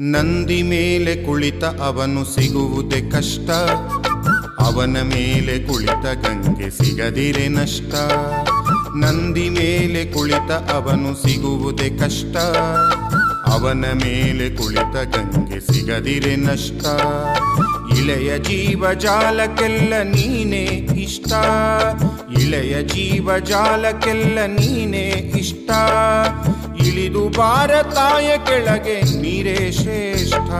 ನಂದಿ ಮೇಲೆ ಕುಳಿತ ಅವನು ಸಿಗುವುದೇ ಕಷ್ಟ. ಅವನ ಮೇಲೆ ಕುಳಿತ ಗಂಗೆ ಸಿಗದಿರೆ ನಷ್ಟ. ನಂದಿ ಮೇಲೆ ಕುಳಿತ ಅವನು ಸಿಗುವುದೇ ಕಷ್ಟ. ಅವನ ಮೇಲೆ ಕುಳಿತ ಗಂಗೆ ಸಿಗದಿರೆ ನಷ್ಟ. ಇಳೆಯ ಜೀವಜಾಲಕ್ಕೆಲ್ಲ ನೀನೇ ಇಷ್ಟ. ಇಳೆಯ ಜೀವಜಾಲಕ್ಕೆಲ್ಲ ನೀನೇ ಇಷ್ಟ. ಇಳಿದು ಬಾರ ತಾಯ ಕೆಳಗೆ ನೀರೇ ಶ್ರೇಷ್ಠ.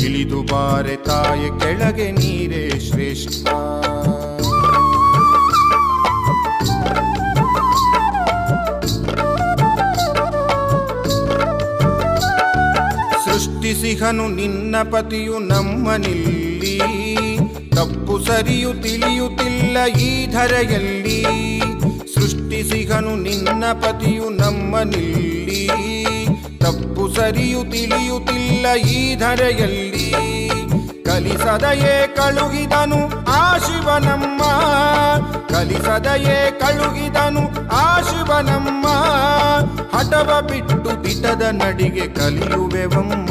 ಇಳಿದು ಬಾರೆ ತಾಯ ಕೆಳಗೆ ನೀರೇ ಶ್ರೇಷ್ಠ. ಸೃಷ್ಟಿಸಿಹನು ನಿನ್ನ ಪತಿಯು ನಮ್ಮನಿಲ್ಲಿ ತಪ್ಪು ಸರಿಯು ತಿಳಿಯುತ್ತಿಲ್ಲ ಈ ಧರೆಯಲ್ಲಿ. ಸೃಷ್ಟಿಸಿಹನು ನಿನ್ನ ಪತಿಯು ನಮ್ಮನಿಲ್ಲಿ ತಪ್ಪು ಸರಿಯು ತಿಳಿಯುತ್ತಿಲ್ಲ ಈ ಧರೆಯಲ್ಲಿ. ಕಲಿಸದೆಯೇ ಕಳುಹಿದನು ಆ ಶಿವನಮ್ಮ. ಕಲಿಸದೆಯೇ ಕಳುಹಿದನು ಆ ಶಿವನಮ್ಮ. ಹಟವ ಬಿಟ್ಟು ದಿಟದ ನಡಿಗೆ ಕಲಿಯುವೆವಮ್ಮ.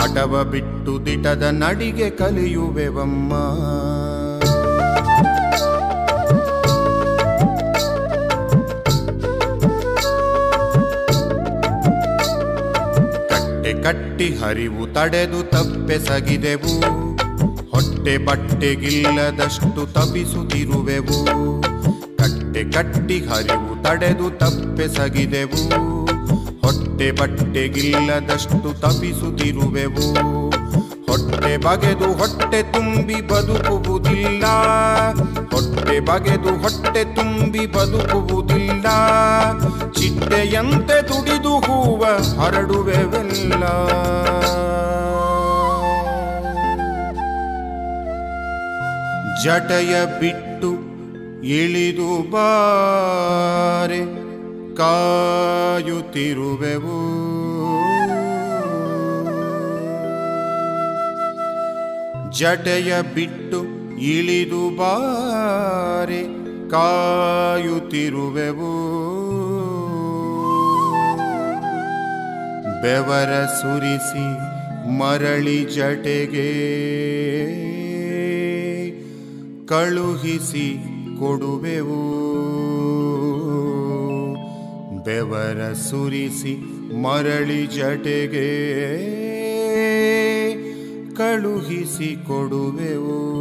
ಹಟವ ಬಿಟ್ಟು ದಿಟದ ನಡಿಗೆ ಕಲಿಯುವೆವಮ್ಮ. ಕಟ್ಟೆ ಕಟ್ಟಿ ಹರಿವು ತಡೆದು ತಪ್ಪೆಸಗಿದೆವು. ಹೊಟ್ಟೆ ಬಟ್ಟೆಗಿಲ್ಲದಷ್ಟು ತಪಿಸುತ್ತಿರುವೆವು ಕಟ್ಟೆ ಕಟ್ಟಿ ಹರಿವು ತಡೆದು ತಪ್ಪೆಸಗಿದೆವು. ಹೊಟ್ಟೆ ಬಟ್ಟೆಗಿಲ್ಲದಷ್ಟು ತಪಿಸುತ್ತಿರುವೆವು ಹೊಟ್ಟೆ ಬಗೆದು ಹೊಟ್ಟೆ ತುಂಬಿ ಬದುಕುವುದಿಲ್ಲ. ಹೊಟ್ಟೆ ಬಗೆದು ಹೊಟ್ಟೆ ತುಂಬಿ ಬದುಕುವುದಿಲ್ಲ. ಚಿಟ್ಟೆಯಂತೆ ದುಡಿದು ಹೂವ ಹರಡುವೆವೆಲ್ಲ. ಜಟಯ ಬಿಟ್ಟು ಇಳಿದು ಬಾರೆ ಕಾಯುತ್ತಿರುವೆವು. ಜಟೆಯ ಬಿಟ್ಟು ಇಳಿದು ಬಾರೆ ಕಾಯುತ್ತಿರುವೆವು. ಬೆವರ ಸುರಿಸಿ ಮರಳಿ ಜಟೆಗೆ ಕಳುಹಿಸಿ ಕೊಡುವೆವು. ಬೆವರ ಸುರಿಸಿ ಮರಳಿ ಜಟೆಗೆ ಕಳುಹಿಸಿ ಕೊಡುವೆವು.